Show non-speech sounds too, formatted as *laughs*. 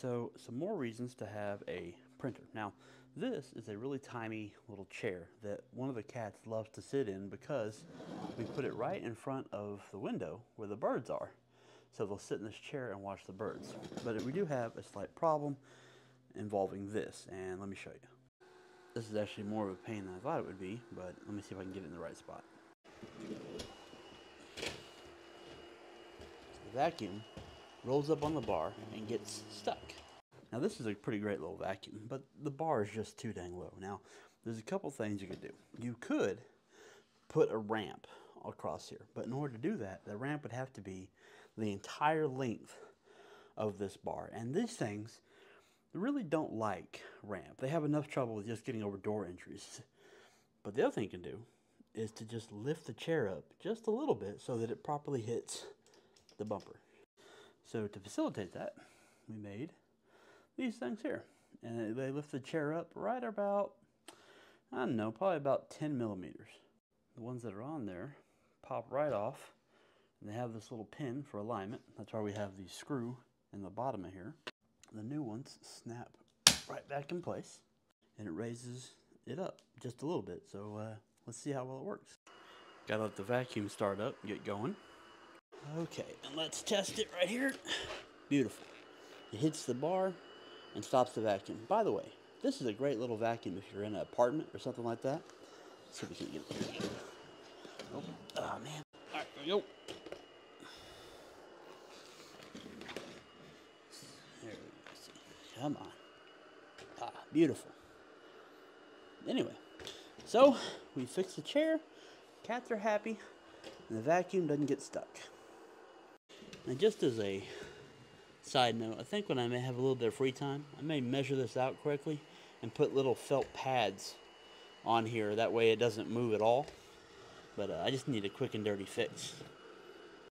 So some more reasons to have a printer. Now this is a really tiny little chair that one of the cats loves to sit in because we put it right in front of the window where the birds are. So they'll sit in this chair and watch the birds. But we do have a slight problem involving this and let me show you. This is actually more of a pain than I thought it would be, but let me see if I can get it in the right spot. The vacuum rolls up on the bar and gets stuck. Now this is a pretty great little vacuum, but the bar is just too dang low. Now, there's a couple things you could do. You could put a ramp across here, but in order to do that, the ramp would have to be the entire length of this bar. And these things really don't like ramp. They have enough trouble with just getting over door entries. *laughs* But the other thing you can do is to just lift the chair up just a little bit so that it properly hits the bumper. So to facilitate that, we made these things here. And they lift the chair up right about, I don't know, probably about 10 millimeters. The ones that are on there pop right off. And they have this little pin for alignment. That's why we have the screw in the bottom of here. The new ones snap right back in place. And it raises it up just a little bit. So uh, let's see how well it works. Gotta let the vacuum start up, get going. Okay, and let's test it right here. Beautiful. It hits the bar and stops the vacuum. By the way, this is a great little vacuum if you're in an apartment or something like that. Let's see if we can get it. Oh, oh man. All right, there we go. There we go. Come on. Ah, beautiful. Anyway, so we fixed the chair. Cats are happy, and the vacuum doesn't get stuck. And just as a side note, I think when I may have a little bit of free time, I may measure this out correctly and put little felt pads on here. That way it doesn't move at all. But uh, I just need a quick and dirty fix.